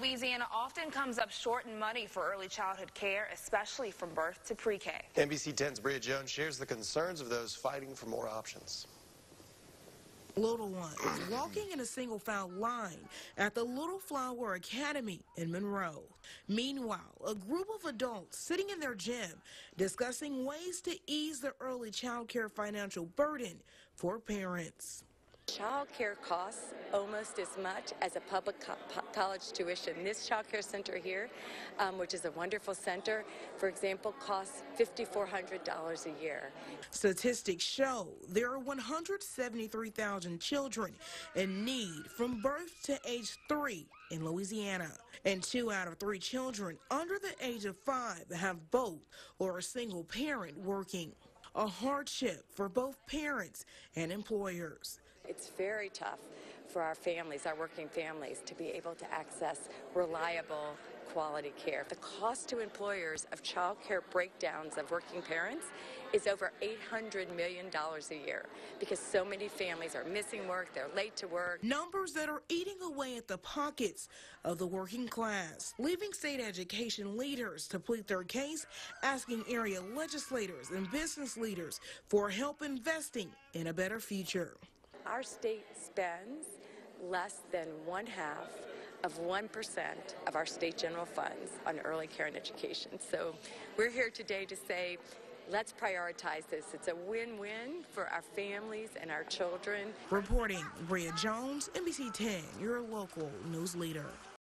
Louisiana often comes up short in money for early childhood care, especially from birth to pre-K. NBC 10's Bria Jones shares the concerns of those fighting for more options. Little ones walking in a single file line at the Little Flower Academy in Monroe. Meanwhile, a group of adults sitting in their gym discussing ways to ease the early child care financial burden for parents. Child care costs almost as much as a public co college tuition. This child care center here, um, which is a wonderful center, for example, costs $5,400 a year. Statistics show there are 173,000 children in need from birth to age three in Louisiana. And two out of three children under the age of five have both or a single parent working. A hardship for both parents and employers. It's very tough for our families, our working families, to be able to access reliable, quality care. The cost to employers of child care breakdowns of working parents is over $800 million a year because so many families are missing work, they're late to work. Numbers that are eating away at the pockets of the working class, leaving state education leaders to plead their case, asking area legislators and business leaders for help investing in a better future. Our state spends less than one half of 1% of our state general funds on early care and education. So we're here today to say, let's prioritize this. It's a win-win for our families and our children. Reporting, Bria Jones, NBC 10, your local news leader.